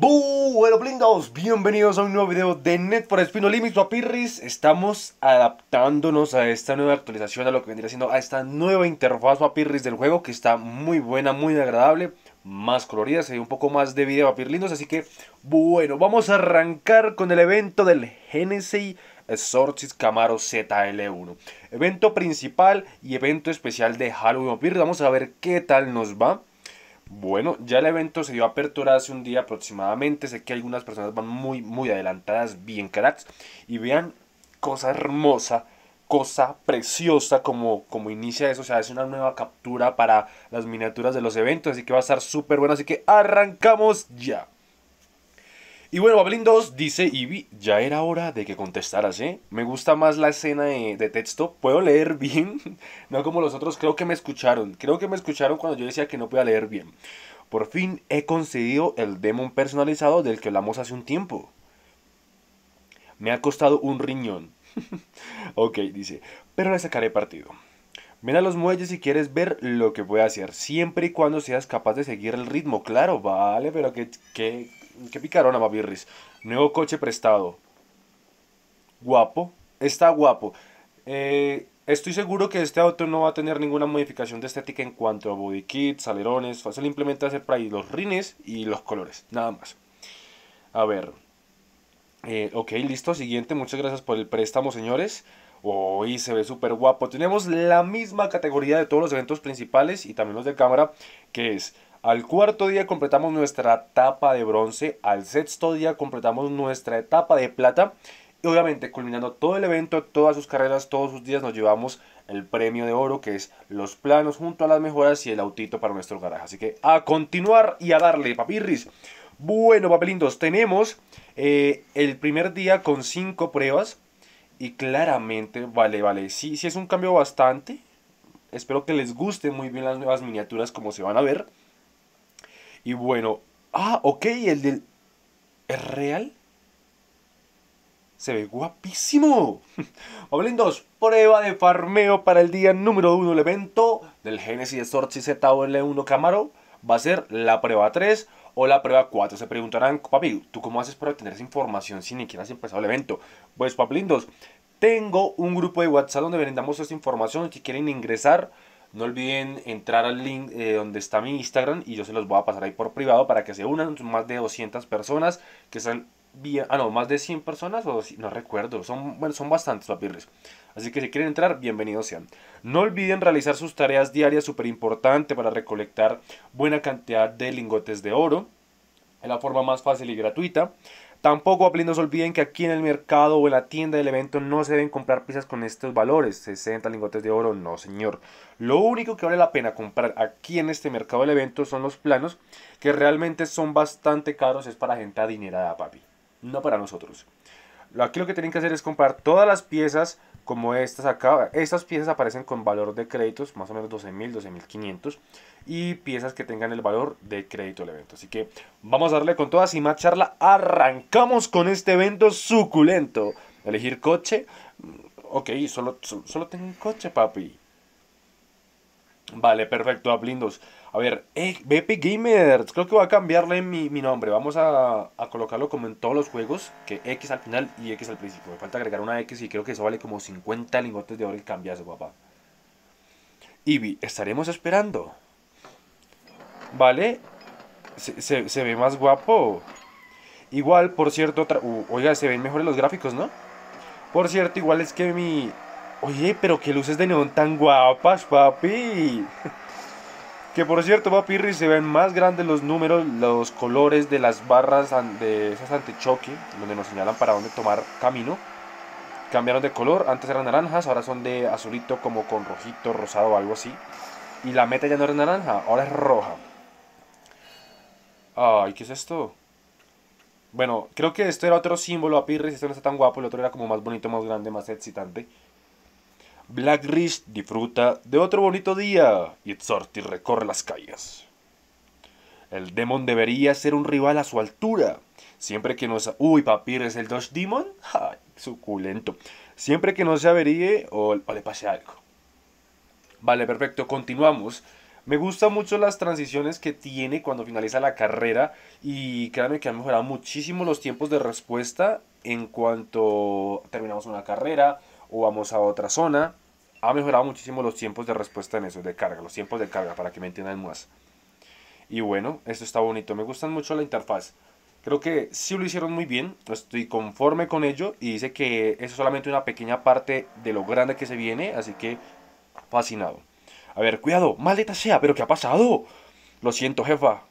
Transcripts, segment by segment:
Bueno, blindados, bienvenidos a un nuevo video de Net for Speed No Limits Papirris. Estamos adaptándonos a esta nueva actualización, a lo que vendría siendo a esta nueva interfaz Papirris del juego, que está muy buena, muy agradable, más colorida, se un poco más de video Papirlindos, así que bueno, vamos a arrancar con el evento del Genesis Sortis Camaro ZL1. Evento principal y evento especial de Halloween Papirris, vamos a ver qué tal nos va. Bueno, ya el evento se dio apertura hace un día aproximadamente. Sé que algunas personas van muy, muy adelantadas, bien cracks. Y vean, cosa hermosa, cosa preciosa como, como inicia eso. O sea, es una nueva captura para las miniaturas de los eventos. Así que va a estar súper bueno. Así que arrancamos ya. Y bueno, Babelin 2 dice Ivy, ya era hora de que contestaras, ¿eh? Me gusta más la escena de, texto, puedo leer bien, no como los otros, creo que me escucharon, creo que me escucharon cuando yo decía que no podía leer bien. Por fin he concedido el demon personalizado del que hablamos hace un tiempo. Me ha costado un riñón. ok, dice, pero le sacaré partido. Ven a los muelles si quieres ver lo que voy a hacer, siempre y cuando seas capaz de seguir el ritmo. Claro, vale, pero que, que Qué picarona, Babirris. Nuevo coche prestado. Guapo. Está guapo. Eh, estoy seguro que este auto no va a tener ninguna modificación de estética en cuanto a body kits, alerones. Simplemente hacer por ahí los rines y los colores. Nada más. A ver. Eh, ok, listo. Siguiente. Muchas gracias por el préstamo, señores. Uy, se ve súper guapo. Tenemos la misma categoría de todos los eventos principales y también los de cámara, que es al cuarto día completamos nuestra etapa de bronce, al sexto día completamos nuestra etapa de plata y obviamente culminando todo el evento, todas sus carreras, todos sus días nos llevamos el premio de oro que es los planos junto a las mejoras y el autito para nuestro garaje. Así que a continuar y a darle, papirris. Bueno, papelindos, tenemos eh, el primer día con cinco pruebas y claramente, vale, vale, sí, sí es un cambio bastante. Espero que les guste muy bien las nuevas miniaturas como se van a ver. Y bueno, ah, ok, el del... ¿Es real? Se ve guapísimo. Oblin 2, prueba de farmeo para el día número 1 del evento del Genesis Sorchi ZL1 Camaro. Va a ser la prueba 3 o la prueba 4. Se preguntarán, papi, ¿tú cómo haces para obtener esa información si ni siquiera has empezado el evento? Pues, Pablin 2, tengo un grupo de WhatsApp donde brindamos esta información. Si quieren ingresar, no olviden entrar al link eh, donde está mi Instagram y yo se los voy a pasar ahí por privado para que se unan. más de 200 personas que están bien. Ah, no, más de 100 personas o no recuerdo. Son, bueno, son bastantes papirres. Así que si quieren entrar, bienvenidos sean. No olviden realizar sus tareas diarias, súper importante para recolectar buena cantidad de lingotes de oro. Es la forma más fácil y gratuita. Tampoco no se olviden que aquí en el mercado o en la tienda del evento no se deben comprar piezas con estos valores, 60 lingotes de oro, no señor. Lo único que vale la pena comprar aquí en este mercado del evento son los planos, que realmente son bastante caros, es para gente adinerada, papi, no para nosotros. Aquí lo que tienen que hacer es comprar todas las piezas como estas acá. Estas piezas aparecen con valor de créditos, más o menos 12.000, 12.500. Y piezas que tengan el valor de crédito del evento. Así que vamos a darle con todas y más charla. Arrancamos con este evento suculento. Elegir coche. Mm, ok, solo, solo tengo un coche, papi. Vale, perfecto, blindos. A ver, eh, BP Gamers, creo que voy a cambiarle mi, nombre. Vamos a, colocarlo como en todos los juegos, que X al final y X al principio. Me falta agregar una X y creo que eso vale como 50 lingotes de oro el cambiazo, papá. Ivy, estaremos esperando. Vale, se, se, ve más guapo. Igual, por cierto, uh, oiga, se ven mejores los gráficos, ¿no? Por cierto, igual es que mi... Oye, pero qué luces de neón tan guapas, papi. Que por cierto, papi, se ven más grandes los números, los colores de las barras de esas antichoque, donde nos señalan para dónde tomar camino. Cambiaron de color, antes eran naranjas, ahora son de azulito como con rojito, rosado o algo así. Y la meta ya no era naranja, ahora es roja. Ay, ¿qué es esto? Bueno, creo que esto era otro símbolo, Pirris, este no está tan guapo, el otro era como más bonito, más grande, más excitante. Black disfruta de otro bonito día y Sorty recorre las calles. El Demon debería ser un rival a su altura. Siempre que no se... Uy, papir, ¿es el Dodge Demon? ¡Ay, suculento! Siempre que no se averíe o, le pase algo. Vale, perfecto, continuamos. Me gustan mucho las transiciones que tiene cuando finaliza la carrera y créanme que han mejorado muchísimo los tiempos de respuesta en cuanto terminamos una carrera o vamos a otra zona. Ha mejorado muchísimo los tiempos de respuesta en eso, de carga, los tiempos de carga, para que me entiendan más. Y bueno, esto está bonito. Me gustan mucho la interfaz. Creo que sí lo hicieron muy bien. Estoy conforme con ello. Y dice que eso es solamente una pequeña parte de lo grande que se viene. Así que fascinado. A ver, cuidado, maldita sea, pero ¿qué ha pasado? Lo siento, jefa.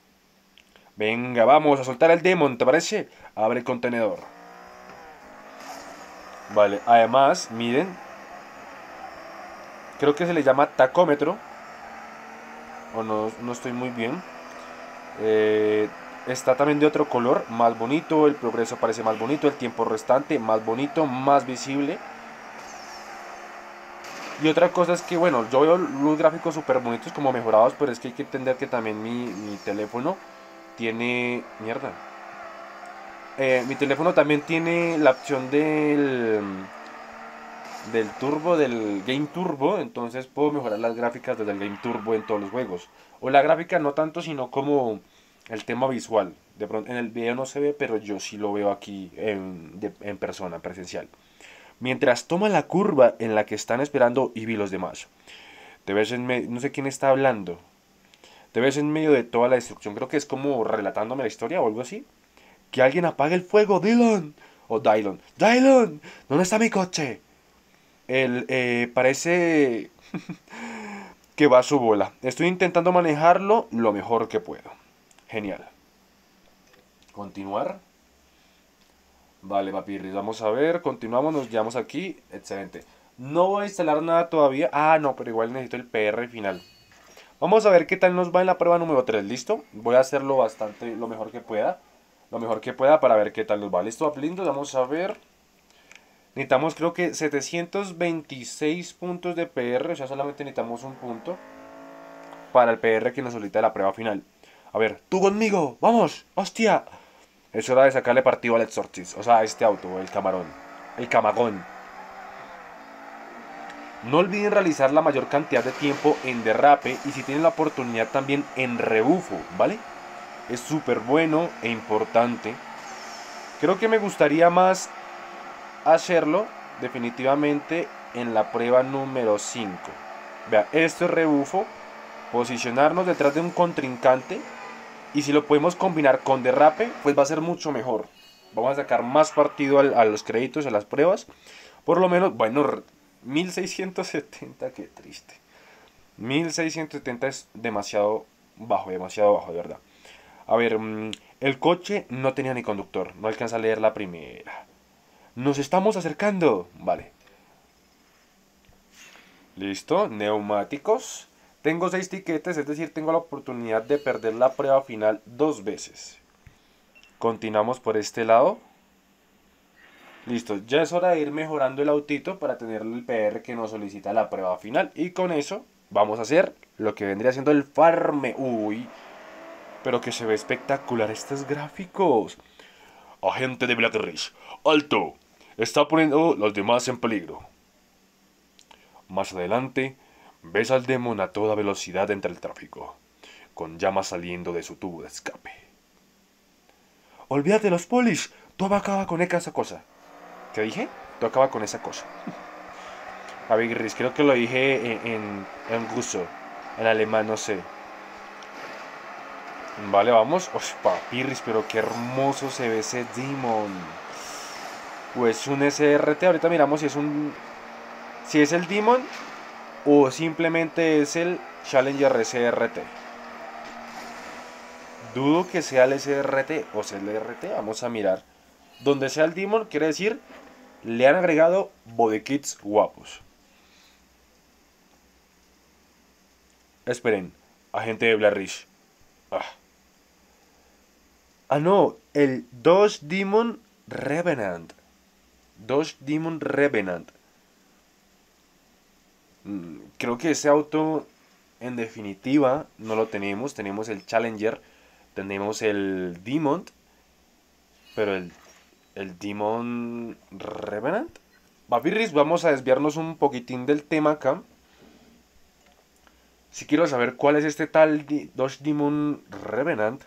Venga, vamos a soltar el demon, ¿te parece? Abre el contenedor. Vale, además, miren. Creo que se le llama tacómetro. O no, no estoy muy bien. Eh, está también de otro color, más bonito, el progreso parece más bonito, el tiempo restante más bonito, más visible. Y otra cosa es que, bueno, yo veo los gráficos súper bonitos como mejorados, pero es que hay que entender que también mi, teléfono tiene... Mierda. Eh, mi teléfono también tiene la opción del... Del turbo, del Game Turbo, entonces puedo mejorar las gráficas desde el Game Turbo en todos los juegos. O la gráfica no tanto, sino como el tema visual. De pronto en el video no se ve, pero yo sí lo veo aquí en, en persona, presencial. Mientras toma la curva en la que están esperando y los demás. Te ves en medio, no sé quién está hablando. Te ves en medio de toda la destrucción. Creo que es como relatándome la historia o algo así. Que alguien apague el fuego, Dylan. O Dylan. Dylan, ¿dónde está mi coche? Eh, parece que va a su bola. Estoy intentando manejarlo lo mejor que puedo. Genial. Continuar. Vale, papirris, vamos a ver, continuamos, nos llevamos aquí, excelente. No voy a instalar nada todavía, ah, no, pero igual necesito el PR final. Vamos a ver qué tal nos va en la prueba número 3, ¿listo? Voy a hacerlo bastante, lo mejor que pueda, lo mejor que pueda para ver qué tal nos va. ¿Listo, lindo, Vamos a ver. Necesitamos creo que 726 puntos de PR, o sea, solamente necesitamos un punto para el PR que nos solicita la prueba final. A ver, tú conmigo, vamos, hostia. Es hora de sacarle partido al Exorcist. O sea, a este auto, el camarón. El camagón. No olviden realizar la mayor cantidad de tiempo en derrape y si tienen la oportunidad también en rebufo, ¿vale? Es súper bueno e importante. Creo que me gustaría más hacerlo definitivamente en la prueba número 5. Vea, esto es rebufo. Posicionarnos detrás de un contrincante y si lo podemos combinar con derrape, pues va a ser mucho mejor. Vamos a sacar más partido a los créditos, a las pruebas. Por lo menos, bueno, 1670, qué triste. 1670 es demasiado bajo, demasiado bajo, de verdad. A ver, mm, el coche no tenía ni conductor, no alcanza a leer la primera. Nos estamos acercando, vale. Listo, neumáticos. Tengo 6 tiquetes, es decir, tengo la oportunidad de perder la prueba final dos veces. Continuamos por este lado. Listo, ya es hora de ir mejorando el autito para tener el PR que nos solicita la prueba final. Y con eso vamos a hacer lo que vendría siendo el farme. Uy, pero que se ve espectacular estos gráficos. Agente de Black Ridge, alto. Está poniendo los demás en peligro. Más adelante Ves al demon a toda velocidad entre el tráfico, con llamas saliendo de su tubo de escape. Olvídate los polis, todo acaba con esa cosa. ¿Qué dije? Todo acaba con esa cosa. A ver, creo que lo dije en, en, en ruso, en alemán, no sé. Vale, vamos. Oh, papirris, pero qué hermoso se ve ese demon. Pues un SRT, ahorita miramos si es un... Si es el demon, o simplemente es el Challenger SRT. Dudo que sea el SRT o sea el RT, vamos a mirar. Donde sea el Demon quiere decir le han agregado bodekits guapos. Esperen, agente de Blarish. Ah. Ah, no, el Dodge Demon Revenant. Dodge Demon Revenant. Mm, creo que ese auto en definitiva no lo tenemos. Tenemos el Challenger, tenemos el Demon, pero el, el Demon Revenant. Babirris, vamos a desviarnos un poquitín del tema acá. Si quiero saber cuál es este tal Dodge Demon Revenant,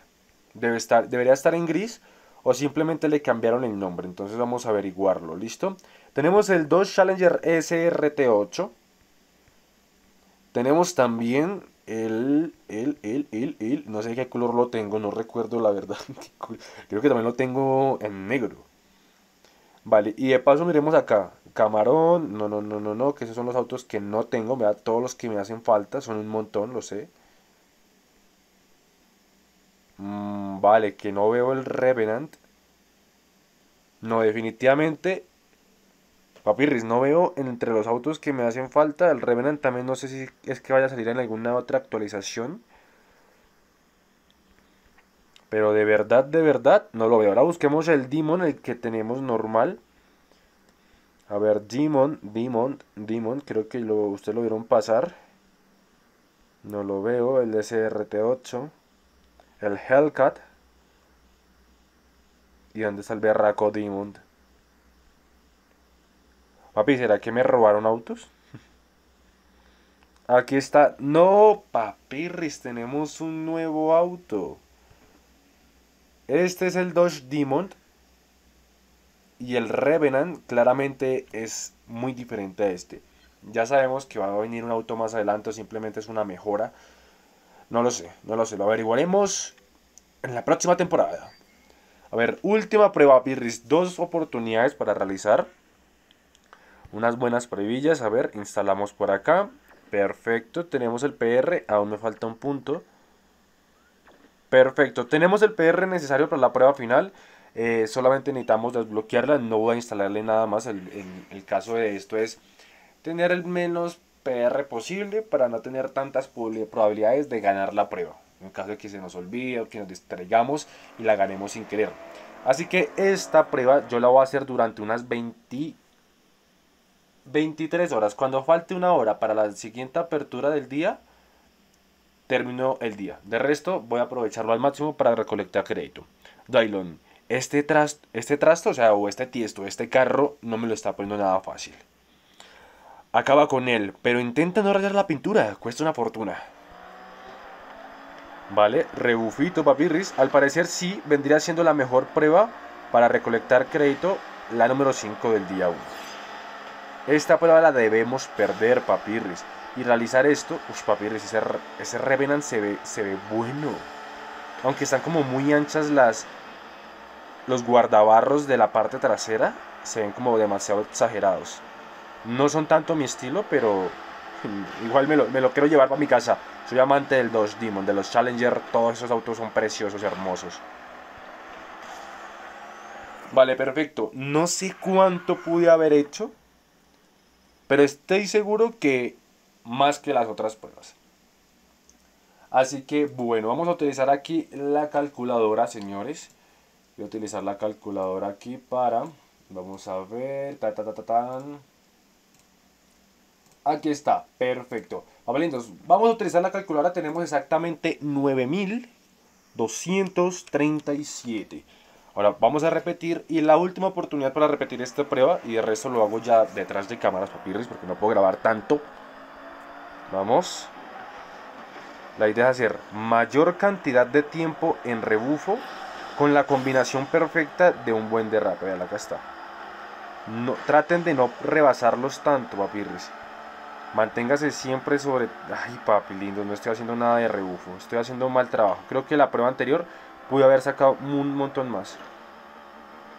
debe estar, debería estar en gris o simplemente le cambiaron el nombre. Entonces vamos a averiguarlo, ¿listo? Tenemos el Dodge Challenger SRT8. Tenemos también el, el, el, el, el, no sé qué color lo tengo, no recuerdo la verdad. Creo que también lo tengo en negro. Vale, y de paso miremos acá. Camarón, no, no, no, no, no, que esos son los autos que no tengo. Vea, todos los que me hacen falta, son un montón, lo sé. Mm, vale, que no veo el Revenant. No, definitivamente. Papirris, no veo entre los autos que me hacen falta. El Revenant también no sé si es que vaya a salir en alguna otra actualización. Pero de verdad, de verdad, no lo veo. Ahora busquemos el Demon, el que tenemos normal. A ver, Demon, Demon, Demon. Creo que lo, ustedes lo vieron pasar. No lo veo. El SRT8. El Hellcat. ¿Y dónde está el berraco Demon? Papi, ¿será que me robaron autos? Aquí está. No, papirris, tenemos un nuevo auto. Este es el Dodge Demon. Y el Revenant claramente es muy diferente a este. Ya sabemos que va a venir un auto más adelante, simplemente es una mejora. No lo sé, no lo sé, lo averiguaremos en la próxima temporada. A ver, última prueba, Pirris. Dos oportunidades para realizar. Unas buenas previllas. A ver, instalamos por acá. Perfecto, tenemos el PR. Aún me falta un punto. Perfecto, tenemos el PR necesario para la prueba final. Eh, solamente necesitamos desbloquearla, no voy a instalarle nada más. El, el, caso de esto es tener el menos PR posible para no tener tantas probabilidades de ganar la prueba. En caso de que se nos olvide o que nos distraigamos y la ganemos sin querer. Así que esta prueba yo la voy a hacer durante unas 20, 23 horas. Cuando falte una hora para la siguiente apertura del día, termino el día. De resto, voy a aprovecharlo al máximo para recolectar crédito. Dylon, este, trasto, este trasto, o sea, o este tiesto, este carro, no me lo está poniendo nada fácil. Acaba con él, pero intenta no rayar la pintura, cuesta una fortuna. Vale, rebufito papirris. Al parecer sí vendría siendo la mejor prueba para recolectar crédito, la número 5 del día 1. Esta prueba la debemos perder, papirris y realizar esto, uff papi, ese, ese Revenant se ve, se ve bueno. Aunque están como muy anchas las los guardabarros de la parte trasera, se ven como demasiado exagerados. No son tanto mi estilo, pero igual me lo, quiero llevar para mi casa. Soy amante del Dodge Demon, de los Challenger, todos esos autos son preciosos hermosos. Vale, perfecto. No sé cuánto pude haber hecho, pero estoy seguro que más que las otras pruebas. Así que bueno, vamos a utilizar aquí la calculadora, señores. Voy a utilizar la calculadora aquí para... Vamos a ver... Ta, ta, ta, Aquí está, perfecto. Vamos a utilizar la calculadora. Tenemos exactamente 9237. Ahora vamos a repetir y la última oportunidad para repetir esta prueba y de resto lo hago ya detrás de cámaras papirris porque no puedo grabar tanto Vamos. La idea es hacer mayor cantidad de tiempo en rebufo con la combinación perfecta de un buen derrape. Vean, acá está. No, traten de no rebasarlos tanto, papirris. Manténgase siempre sobre... Ay, papi, lindo, no estoy haciendo nada de rebufo. Estoy haciendo un mal trabajo. Creo que la prueba anterior pude haber sacado un montón más.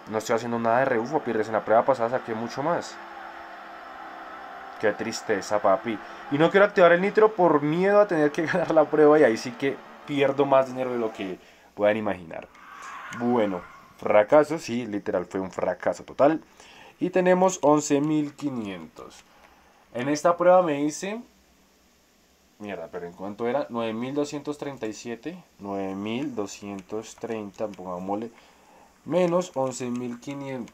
No estoy haciendo nada de rebufo, papirris. En la prueba pasada saqué mucho más. Qué tristeza, papi. Y no quiero activar el nitro por miedo a tener que ganar la prueba y ahí sí que pierdo más dinero de lo que puedan imaginar. Bueno, fracaso, sí, literal fue un fracaso total. Y tenemos 11.500. En esta prueba me dice... Mierda, pero ¿en cuánto era? 9.237. 9.230, pongámosle. Menos 11.500.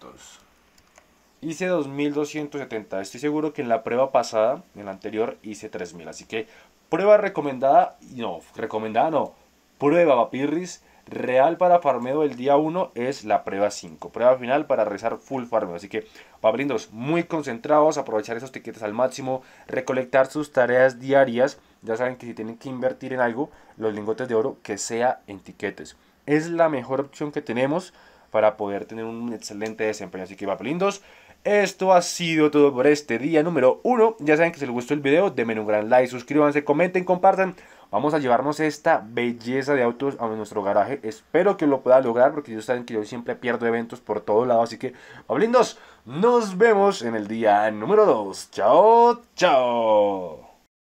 Hice 2270. Estoy seguro que en la prueba pasada, en la anterior, hice 3000. Así que prueba recomendada, no, recomendada no. Prueba Papirris real para farmeo el día 1 es la prueba 5. Prueba final para rezar full farmeo. Así que, paprindos, muy concentrados, aprovechar esos tiquetes al máximo, recolectar sus tareas diarias ya saben que si tienen que invertir en algo, los lingotes de oro, que sea en tiquetes. Es la mejor opción que tenemos para poder tener un excelente desempeño. Así que papelindos, esto ha sido todo por este día número 1. Ya saben que si les gustó el video, denme un gran like, suscríbanse, comenten, compartan. Vamos a llevarnos esta belleza de autos a nuestro garaje. Espero que lo pueda lograr porque yo saben que yo siempre pierdo eventos por todos lados. Así que, papelindos, nos vemos en el día número 2. Chao, chao.